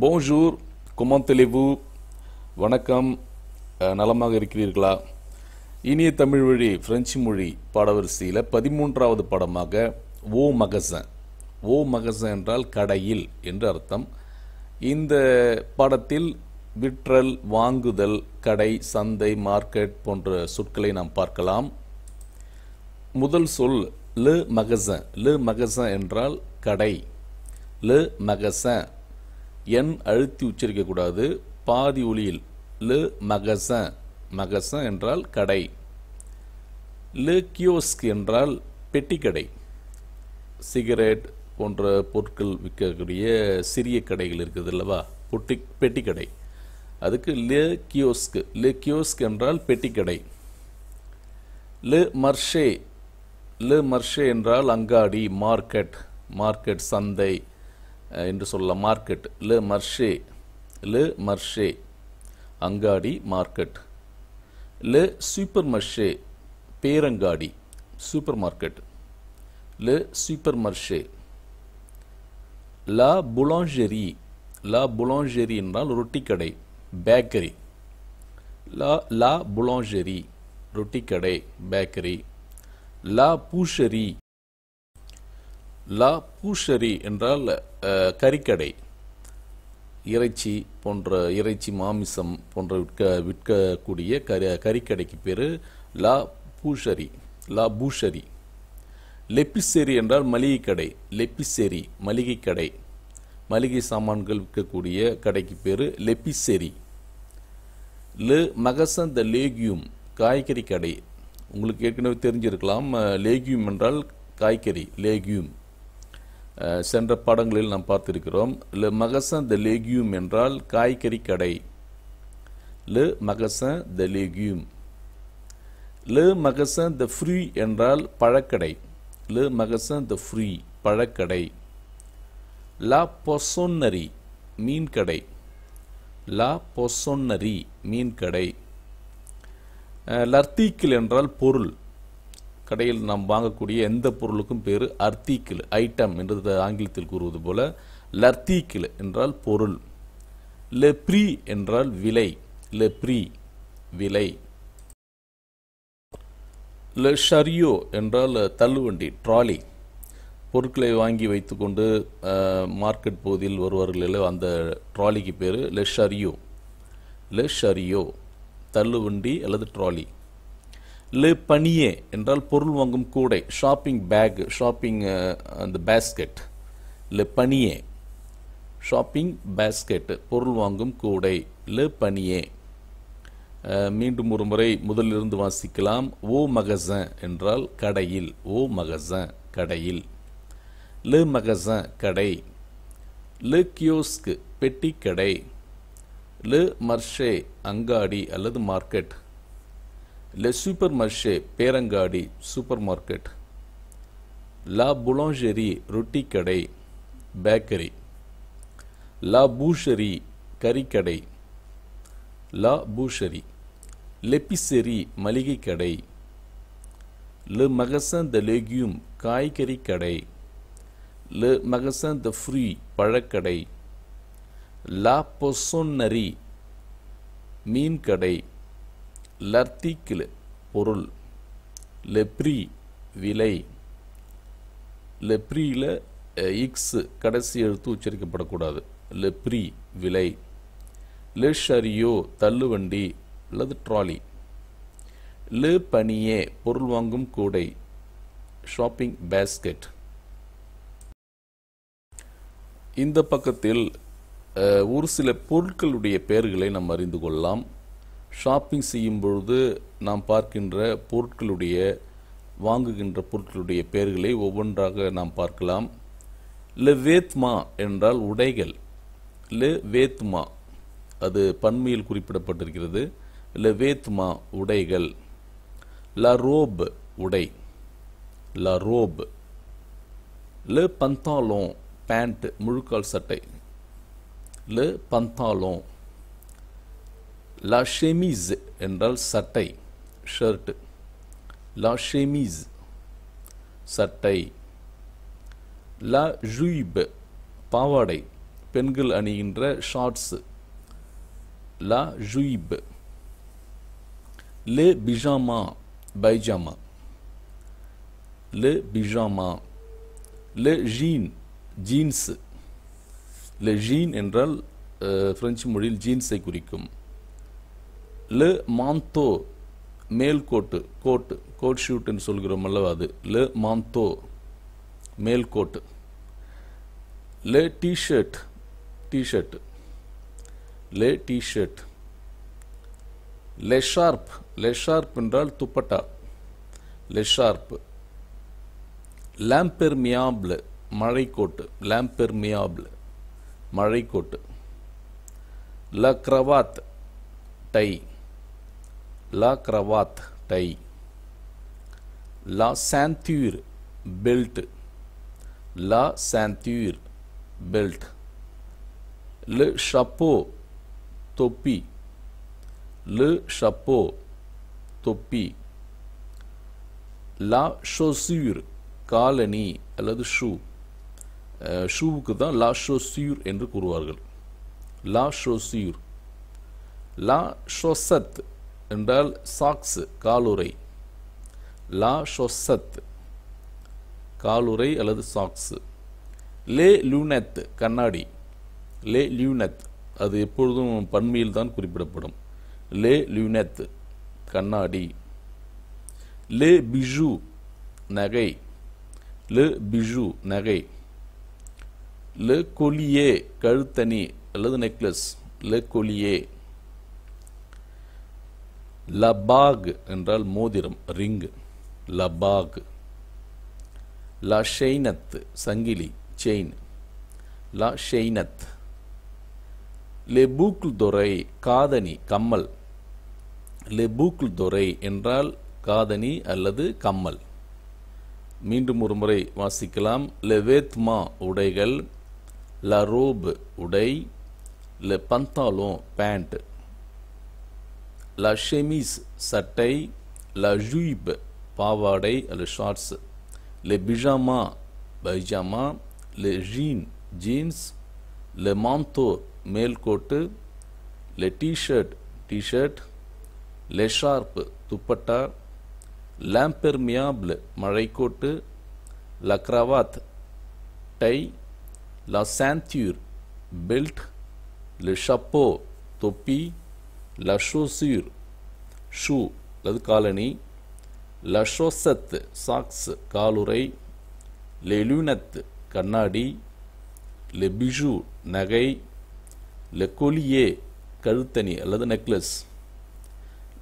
Bonjour குமந்தெளிவு வணக்கம். நலமாக இருக்கிறீர்களா? இனிய தமிழ் வழி பிரெஞ்சு மொழி பாடவரிசையில் பதிமூன்றாவது படமாக ஓ மகசன். ஓ மகசன் என்றால் கடையில் என்று அர்த்தம். இந்த பாடத்தில் விற்றல் வாங்குதல் கடை சந்தை மார்க்கெட் போன்ற சொற்களை நாம் பார்க்கலாம். முதல் சொல் லு மகசன். லு மகசன் என்றால் கடை. லு மகசன். என் அழுத்தி உச்சரிக்கக்கூடாது பாதி ஒளியில் லு மகசன் மகசன் என்றால் கடை. லு கியோஸ்க் என்றால் பெட்டிக்கடை. சிகரெட் போன்ற பொருட்கள் விற்கக்கூடிய சிறிய கடைகள் இருக்குது அல்லவா? பொட்டி பெட்டிக்கடை. அதுக்கு லே கியோஸ்க். லே கியோஸ்க் என்றால் பெட்டிக்கடை. லு மர்ஷே. லு மர்ஷே என்றால் அங்காடி மார்க்கெட். மார்க்கெட் சந்தை. என்று சொல்லலாம் மார்க்கெட் லு மர்ஷே லு மர்ஷே அங்காடி மார்க்கெட் லு சூப்பர் மர்ஷே பேரங்காடி சூப்பர் மார்க்கெட் லு சூப்பர் மர்ஷே லா புலாஞ்செரி லா புலாஞ்செரி என்றால் ரொட்டி கடை பேக்கரி லா லா புலாஞ்செரி ரொட்டி கடை பேக்கரி லா பூஷரி லா பூஷரி என்றால் கறிக்கடை. இறைச்சி போன்ற இறைச்சி மாமிசம் போன்ற விற்க விற்கக்கூடிய கரி கறிக்கடைக்கு பேர் லா பூஷரி லா பூஷரி. லெப்பிசேரி என்றால் மளிகை கடை லெப்பிசேரி மளிகை கடை மளிகை சாமான்கள் விற்கக்கூடிய கடைக்கு பேர் லெப்பிசேரி. லு மகசன் த லேகியூம் காய்கறி கடை. உங்களுக்கு ஏற்கனவே தெரிஞ்சிருக்கலாம் லேகியூம் என்றால் காய்கறி லேகியூம். சென்ற பாடங்களில் நாம் பார்த்திருக்கிறோம் லு மகசன் த லேகியூம் என்றால் காய்கறி கடை. லு மகசன் த லேகியூம். லு மகசன் த ஃப்ரீ என்றால் பழக்கடை. லு மகசன் த ஃப்ரீ பழக்கடை. லா பொசொன்னரி மீன் கடை லா பொசொன்னரி மீன் கடை லர்த்தீக்கில் என்றால் பொருள். கடையில் நாம் வாங்கக்கூடிய எந்த பொருளுக்கும் பேர் அர்த்திக்கிள் ஐட்டம் என்று ஆங்கிலத்தில் கூறுவது போல லர்த்திக்கிள் என்றால் பொருள். லெப்ரி என்றால் விலை. லெப்ரி விலை. லெ ஷரியோ என்றால் தள்ளுவண்டி ட்ராலி. பொருட்களை வாங்கி வைத்துக்கொண்டு மார்க்கெட் பகுதியில் வருவார்கள் அந்த ட்ராலிக்கு பேர் லெஷரியோ லெஷரியோ தள்ளுவண்டி அல்லது ட்ராலி. லெ பனியே என்றால் பொருள் வாங்கும் கூடை ஷாப்பிங் பேக் ஷாப்பிங் அந்த பேஸ்கெட் லெ பனியே. ஷாப்பிங் பேஸ்கெட் பொருள் வாங்கும் கூடை லெ பனியே. மீண்டும் ஒரு முறை முதலிருந்து வாசிக்கலாம். ஓ மகசன் என்றால் கடையில். ஓ மகசன் கடையில். லெ மகசன் கடை. லெ கியோஸ்க் பெட்டி கடை லெ மர்ஷே அங்காடி அல்லது மார்க்கெட். லெ சூப்பர் மர்ஷே பேரங்காடி சூப்பர் மார்க்கெட் லா புலாஞ்செரி ரொட்டி கடை பேக்கரி லா பூஷரி கறிக்கடை லா பூஷரி லெப்பிசெரி மளிகை கடை லு மகசன் த லெக்யூம் காய்கறி கடை லெ மகசன் த ஃப்ரீ பழக்கடை லா பொசோன்னரி மீன் கடை லர்த்திக்கில் பொருள். லெப்ரி விலை. லெப்ரியில் இக்ஸ் கடைசி எழுத்து உச்சரிக்கப்படக்கூடாது. லெப்ரி விலை. லெஷரியோ தள்ளுவண்டி அல்லது ட்ராலி. லெ பனியே பொருள் வாங்கும் கூடை. Shopping basket. இந்த பக்கத்தில் ஒரு சில பொருட்களுடைய பெயர்களை நாம் அறிந்து கொள்ளலாம். ஷாப்பிங் செய்யும் பொழுது நாம் பார்க்கின்ற பொருட்களுடைய வாங்குகின்ற பொருட்களுடைய பெயர்களை ஒவ்வொன்றாக நாம் பார்க்கலாம். லெ வேத்மா என்றால் உடைகள். லெ வேத்மா அது பன்மையில் குறிப்பிடப்பட்டிருக்கிறது. லெ வேத்மா உடைகள். ல ரோப் உடை. ல ரோப். லெ பந்தாலோன் பேண்ட் முழுக்கால் சட்டை. லெ பந்தாலோன் லா ஷெமீஸ் என்றால் சட்டை ஷர்ட் லா ஷெமீஸ் சட்டை. லா ஜுயிப் பாவாடை. பெண்கள் அணிகின்ற ஷார்ட்ஸ் லா ஜுயிப். லே பிஜாமா பைஜாமா. லே பிஜாமா. லே ஜீன் ஜீன்ஸ். le ஜீன் என்றால் ஃப்ரெஞ்சு பிரெஞ்சு மொழியில் ஜீன்ஸை குறிக்கும். லெ மாந்தோ மேல்கோட்டு கோட்டு கோட் ஷூட்டுன்னு சொல்கிறோம் அல்லவா அது? லெ மாந்தோ மேல்கோட்டு le டிஷர்ட் டிஷர்ட். லே டிஷர்ட். லெஷார்ப் லெஷார்ப் என்றால் துப்பட்டா. லெஷார்ப் லாம்பெர்மியாபிள் மழைக்கோட்டு. லாம்பெர்மியாபிள் மழைக்கோட்டு. ல கிரவாத் டை. லா கிரவாத் டை லா சாந்தூர் பெல்ட் லா சாந்தியூர் பெல்ட் லு ஷப்போ தொப்பி லு ஷப்போ தொப்பி லா ஷோசூர் காலனி அல்லது ஷூ ஷூவுக்கு தான் லா ஷோசியூர் என்று கூறுவார்கள் லா ஷோசியூர் லா ஷோசத் என்றால் சாக்ஸ் காலுறை. லா ஷொசத் காலுறை அல்லது சாக்ஸ். லே லூனத் கண்ணாடி. லே லியூனத் அது எப்பொழுதும் பன்மையில் தான் குறிப்பிடப்படும். லே லியூனத் கண்ணாடி. லே பிஜு நகை. லே பிஜு நகை. லே கொலியே கழுத்தணி அல்லது நெக்லஸ். லே கொலியே. லபாக் என்றால் மோதிரம் ரிங். லபாக். லா ஷெய்னத் சங்கிலி செயின். லா ஷெய்னத். லெபூக்குல் துறை காதணி கம்மல். லெபூக்குல் துறை என்றால் காதணி அல்லது கம்மல். மீண்டும் ஒரு முறை வாசிக்கலாம். லெவேத்மா உடைகள் லரோப் உடை லெ பந்தாலோ பேண்ட். ல ஷெமிஸ் சட்டை ல ஜூயிப் பாவாடை அல்லது ஷார்ட்ஸ். லெ பிஜாமா பைஜாமா லெ ஜீன் ஜீன்ஸ் லெ மாந்தோ மேல்கோட்டு லெ டிஷர்ட் டிஷர்ட் லெ ஷார்ப் துப்பட்டா லாம்பெர்மியாபிள் மழைக்கோட்டு ல கிரவாத் டை லா சாந்தியூர் பெல்ட் லெ ஷப்போ தொப்பி லஷோசீர் ஷூ அல்லது காலணி லஷோசத்து சாக்ஸ் காலுறை லெ கண்ணாடி லெபிஷு நகை லெக்கொலியே கழுத்தணி அல்லது நெக்லஸ்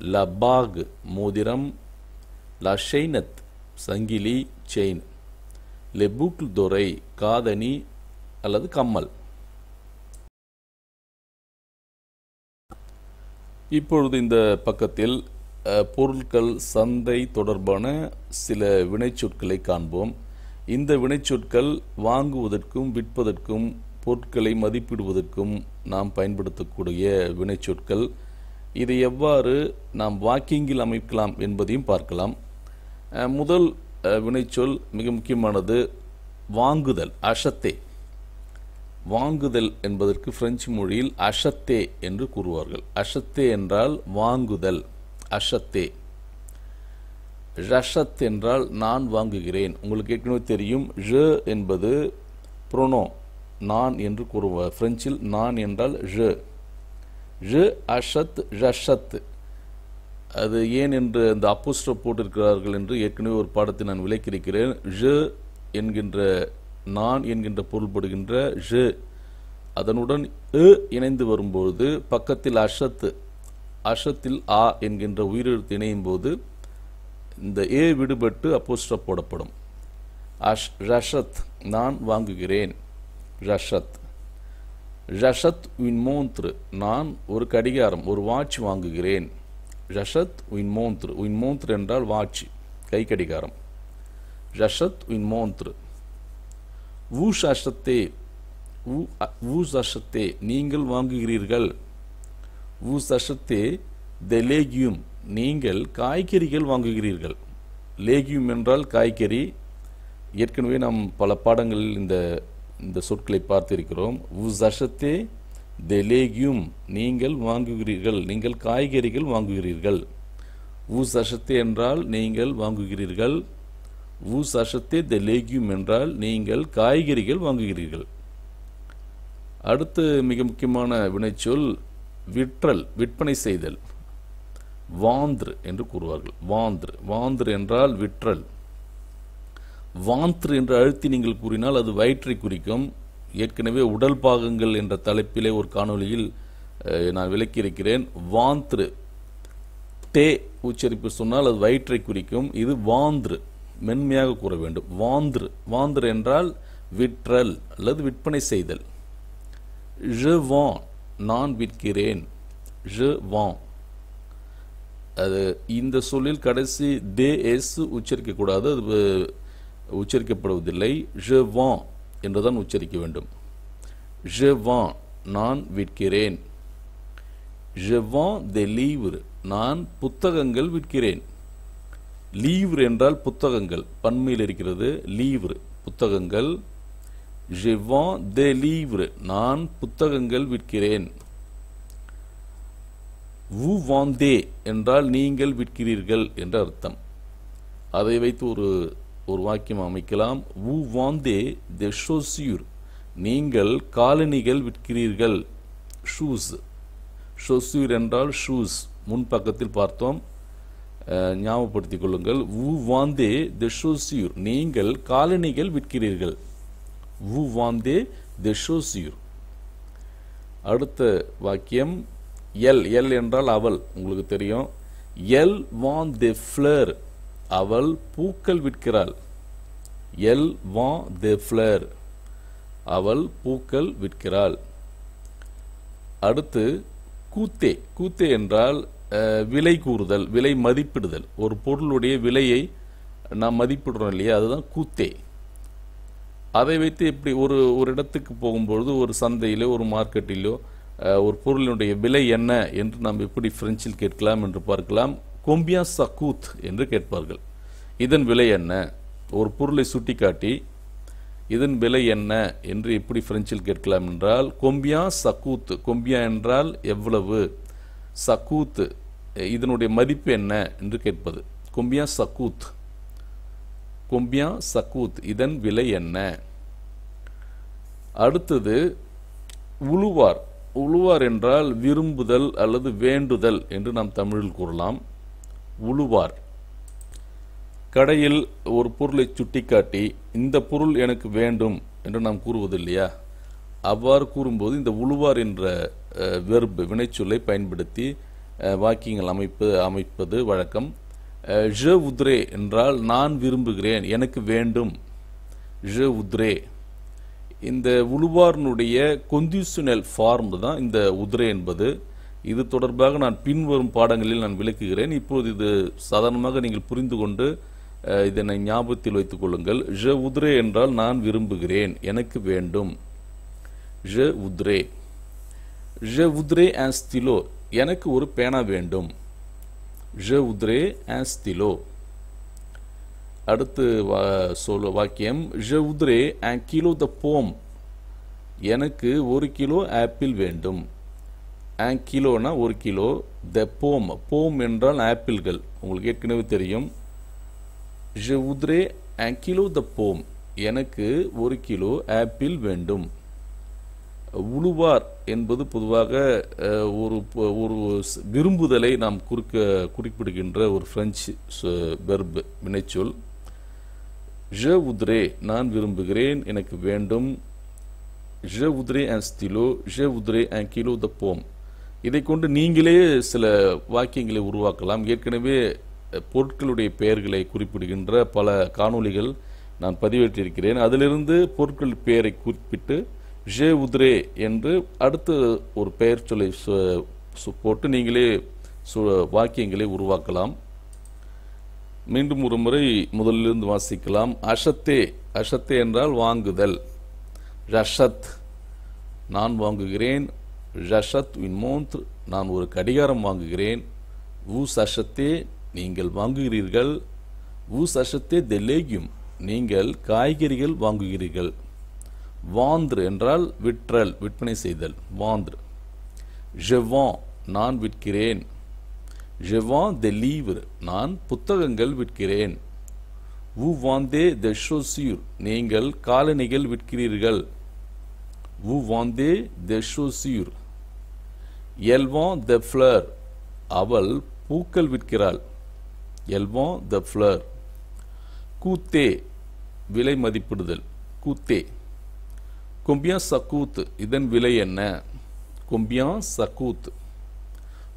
ல பாக் மோதிரம் லஷைனத் சங்கிலி செயின் லெபுக்ல் துரை காதணி அல்லது கம்மல். இப்பொழுது இந்த பக்கத்தில் பொருட்கள் சந்தை தொடர்பான சில வினைச்சொற்களை காண்போம். இந்த வினைச்சொற்கள் வாங்குவதற்கும் விற்பதற்கும் பொருட்களை மதிப்பிடுவதற்கும் நாம் பயன்படுத்தக்கூடிய வினைச்சொற்கள். இதை எவ்வாறு நாம் வாக்கிங்கில் அமைக்கலாம் என்பதையும் பார்க்கலாம். முதல் வினைச்சொல் மிக முக்கியமானது வாங்குதல் அஷத்தே வாங்குதல் என்பதற்கு பிரெஞ்சு மொழியில் அஷத்தே என்று கூறுவார்கள். அஷத்தே என்றால் வாங்குதல். அஷத்தே. ரஷத் என்றால் நான் வாங்குகிறேன். உங்களுக்கு ஏற்கனவே தெரியும். ழ என்பது புரோனோ நான் என்று கூறுவார். பிரெஞ்சில் நான் என்றால் ழ. ழ அஷத் ரஷத். அது ஏன் என்று அந்த அப்போஸ்டர் போட்டிருக்கிறார்கள் என்று ஏற்கனவே ஒரு பாடத்தை நான் விளக்கியிருக்கிறேன். ழ என்கின்ற நான் என்கின்ற பொருள்படுகின்ற ஷு அதனுடன் எ இணைந்து வரும்போது பக்கத்தில் அஷத்து அஷத்தில் ஆ என்கின்ற உயிரெழுத்து இணையும் போது இந்த ஏ விடுபட்டு அப்போஸ்டர் போடப்படும். அஷ் ரஷத் நான் வாங்குகிறேன். ரஷத். ரஷத் வின்மோந்த்ரு நான் ஒரு கடிகாரம் ஒரு வாட்ச் வாங்குகிறேன். ரஷத் வின்மோந்த்ரு மோந்த்ரு மோந்த்ரு என்றால் வாட்ச் கை கடிகாரம். ரஷத் உன் மோந்த்ரு வூஷ் அஷத்தே வூஸ் அஷத்தே நீங்கள் வாங்குகிறீர்கள். வூஸ் அஷத்தே த லேகியூம் நீங்கள் காய்கறிகள் வாங்குகிறீர்கள். லேகியூம் என்றால் காய்கறி. ஏற்கனவே நாம் பல பாடங்களில் இந்த இந்த சொற்களை பார்த்திருக்கிறோம். vous achetez des நீங்கள் வாங்குகிறீர்கள். நீங்கள் காய்கறிகள் வாங்குகிறீர்கள். vous achetez என்றால் நீங்கள் வாங்குகிறீர்கள். Vous achetez த லேக்யூம் என்றால் நீங்கள் காய்கறிகள் வாங்குகிறீர்கள். அடுத்து மிக முக்கியமான வினைச்சொல் விற்றல் விற்பனை செய்தல். வாந்த்ரு என்று கூறுவார்கள். வாந்த்ரு. வாந்த்ரு என்றால் விற்றல். வாந்த்ரு என்று அழுத்தி நீங்கள் கூறினால் அது வயிற்றை குறிக்கும். ஏற்கனவே உடல் பாகங்கள் என்ற தலைப்பிலே ஒரு காணொலியில் நான் விளக்கியிருக்கிறேன். வாந்த்ரு. தே உச்சரிப்பு சொன்னால் அது வயிற்றை குறிக்கும். இது வாந்த்ரு. மென்மையாக கூற வேண்டும். வாந்த்ரு. வாந்த்ரு என்றால் விற்றல் அல்லது விற்பனை செய்தல். Je வான் நான் விற்கிறேன். Je வான் அது இந்த சொல்லில் கடைசி தே எஸ் உச்சரிக்கக்கூடாது அது உச்சரிக்கப்படுவதில்லை. Je வான் என்றுதான் உச்சரிக்க வேண்டும். Je வான் நான் விற்கிறேன். Je vends லீவ் நான் புத்தகங்கள் விற்கிறேன். லீவ்ரு என்றால் புத்தகங்கள். பன்மையில் இருக்கிறது லீவ்ரு புத்தகங்கள். Je vends des நான் புத்தகங்கள் விற்கிறேன். Vous வாந்தே என்றால் நீங்கள் விற்கிறீர்கள் என்ற அர்த்தம். அதை வைத்து ஒரு ஒரு வாக்கியம் அமைக்கலாம். Vous வாந்தே des chaussures நீங்கள் காலணிகள் விற்கிறீர்கள். ஷூஸ் ஷோசியூர் என்றால் ஷூஸ் முன் பக்கத்தில் பார்த்தோம். ஞாபகப்படுத்திக் கொள்ளுங்கள். vous வாந்தே தெஷோசியூர். நீங்கள் காலணிகள் விற்கிறீர்கள். vous வாந்தே தெஷோசியூர். அடுத்த வாக்கியம் எல். எல் என்றால் அவள் உங்களுக்கு தெரியும். எல் வான் தே ஃப்ளர். அவள் பூக்கள் விற்கிறாள். எல் வான் தி ஃப்ளர். அவள் பூக்கள் விற்கிறாள். அடுத்து கூத்தே. கூத்தே என்றால் விலை கூறுதல் விலை மதிப்பிடுதல். ஒரு பொருளுடைய விலையை நாம் மதிப்பிடுறோம் இல்லையா? அதுதான் கூத்தே. அதை வைத்து எப்படி ஒரு ஒரு இடத்துக்கு போகும்பொழுது ஒரு சந்தையிலோ ஒரு மார்க்கெட்டிலோ ஒரு பொருளினுடைய விலை என்ன என்று நாம் எப்படி பிரெஞ்சில் கேட்கலாம் என்று பார்க்கலாம். கொம்பியா சக்கூத் என்று கேட்பார்கள். இதன் விலை என்ன? ஒரு பொருளை சுட்டிக்காட்டி இதன் விலை என்ன என்று எப்படி பிரெஞ்சில் கேட்கலாம் என்றால் கொம்பியா சக்கூத் கொம்பியா என்றால் எவ்வளவு? சக்கூத் இதனுடைய மதிப்பு என்ன என்று கேட்பது. கும்பியா சக்கூத் கும்பியா சக்கூத் இதன் விலை என்ன? அடுத்தது உழுவார். உழுவார் என்றால் விரும்புதல் அல்லது வேண்டுதல் என்று நாம் தமிழில் கூறலாம். உழுவார். கடையில் ஒரு பொருளை சுட்டிக்காட்டி இந்த பொருள் எனக்கு வேண்டும் என்று நாம் கூறுவது இல்லையா அவ்வாறு கூறும்போது இந்த உழுவார் என்ற வெர்பு வினைச்சொல்லை பயன்படுத்தி வாக்கியங்கள் அமைப்பு அமைப்பது வழக்கம். ஷ உத்ரே என்றால் நான் விரும்புகிறேன் எனக்கு வேண்டும். ஷ உத்ரே இந்த உழுவாரினுடைய கொந்தியூஷனல் ஃபார்ம் தான் இந்த உதிரை என்பது. இது தொடர்பாக நான் பின்வரும் பாடங்களில் நான் விளக்குகிறேன். இப்போது இது சாதாரணமாக நீங்கள் புரிந்து கொண்டு இதனை ஞாபகத்தில் வைத்துக் கொள்ளுங்கள். Je உத்ரே என்றால் நான் விரும்புகிறேன் எனக்கு வேண்டும். ஷ உத்ரே je voudrais un stylo. எனக்கு ஒரு பேனா வேண்டும். Je voudrais un stylo. அடுத்து வா சொல் வாக்கியம். Je voudrais un kilo de pomme. எனக்கு ஒரு கிலோ ஆப்பிள் வேண்டும். Un கிலோனா ஒரு கிலோ த போம் போம் என்றால் ஆப்பிள்கள். உங்களுக்கு ஏற்கனவே தெரியும். Je உத்ரே un த போம் எனக்கு ஒரு கிலோ ஆப்பிள் வேண்டும். உழுவார் என்பது பொதுவாக ஒரு ஒரு விரும்புதலை நாம் குறிக்க குறிப்பிடுகின்ற ஒரு பிரெஞ்சு வெர்பு வினைச்சொல். ஜ உத்ரே நான் விரும்புகிறேன் எனக்கு வேண்டும். ஜ உத்ரே அண்ட் ஸ்திலோ ஜ உத்ரே அண்ட் கிலோ த போம் இதை கொண்டு நீங்களே சில வாக்கியங்களை உருவாக்கலாம். ஏற்கனவே பொருட்களுடைய பெயர்களை குறிப்பிடுகின்ற பல காணொளிகள் நான் பதிவேற்றிருக்கிறேன். அதிலிருந்து பொருட்கள் பெயரை குறிப்பிட்டு ஜே உத்ரே என்று அடுத்து ஒரு பெயர் சொல்லை போட்டு நீங்களே சு- வாக்கியங்களை உருவாக்கலாம். மீண்டும் ஒரு முறை முதலிலிருந்து வாசிக்கலாம். அஷத்தே அஷத்தே என்றால் வாங்குதல். ரஷத் நான் வாங்குகிறேன். ரஷத் வின்மோந்த் நான் ஒரு கடிகாரம் வாங்குகிறேன். ஊ சஷத்தே நீங்கள் வாங்குகிறீர்கள். ஊ சஷத்தே தெலேகியும் நீங்கள் காய்கறிகள் வாங்குகிறீர்கள். வாந்திரு என்றால் விற்றல் விற்பனை செய்தல் வாந்திரு. ஜெவான் நான் விற்கிறேன். ஜெவான் தி livre நான் புத்தகங்கள் விற்கிறேன். உ வாந்தே த ஷோசியூர் நீங்கள் காலணிகள் விற்கிறீர்கள். உ வாந்தே த ஷோசியூர் எல்வான் த ஃப்ளர் அவள் பூக்கள் விற்கிறாள். எல்வான் த ஃப்ளர் கூத்தே விலை மதிப்பிடுதல். கூத்தே combien சக்கூத் இதன் விலை என்ன? combien சக்கூத்.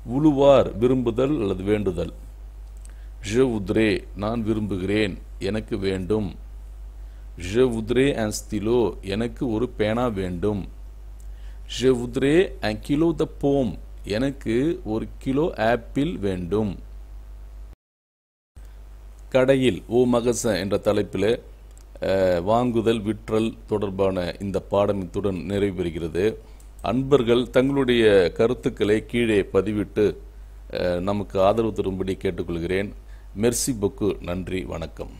உழுவார் விரும்புதல் அல்லது வேண்டுதல்? Je உத்ரே நான் விரும்புகிறேன் எனக்கு வேண்டும். Je உத்ரே un எனக்கு ஒரு பேனா வேண்டும். Je உத்ரே un கிலோ த போம் எனக்கு ஒரு கிலோ ஆப்பிள் வேண்டும். கடையில் ஓ மகச என்ற தலைப்பில் வாங்குதல் விற்றல் தொடர்பான இந்த பாடம் இத்துடன் நிறைவு பெறுகிறது அன்பர்கள் தங்களுடைய கருத்துக்களை கீழே பதிவிட்டு நமக்கு ஆதரவு தரும்படி கேட்டுக்கொள்கிறேன். மெர்சி புக்கு நன்றி வணக்கம்.